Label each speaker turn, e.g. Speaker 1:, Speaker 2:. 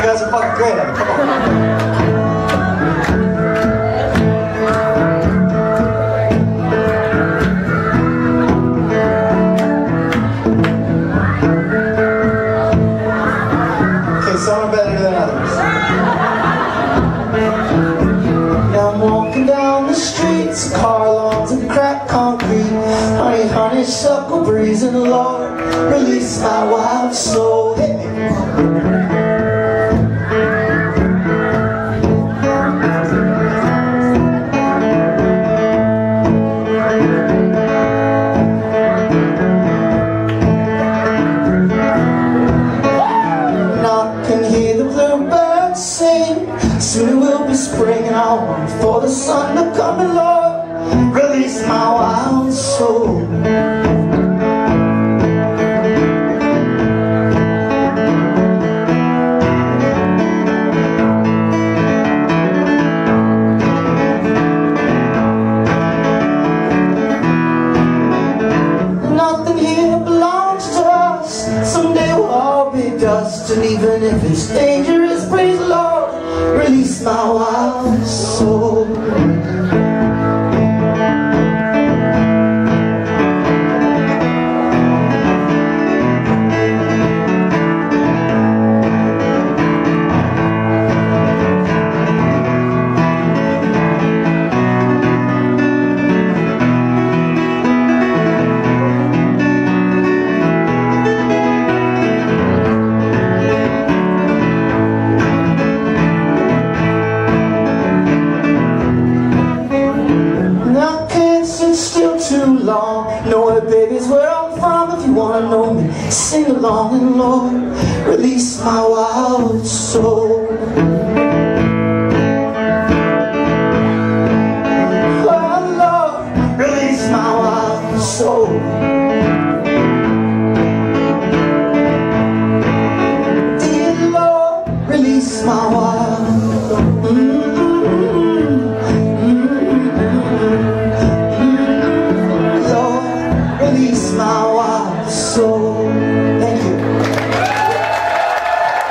Speaker 1: you guys are fucking great some are better than others. I'm walking down the streets, car lots and cracked concrete. Honey, honeysuckle breeze and Lord, release my wild soul. Spring, and I want for the sun to come and Lord, release my wild soul. Nothing here belongs to us. Someday we'll all be dust, and even if it's dangerous, praise the Lord, release my wild soul. too long. Know the baby's where I'm from If you wanna know me, sing along and Lord Release my wild soul. Oh Lord, release my wild soul. now our soul.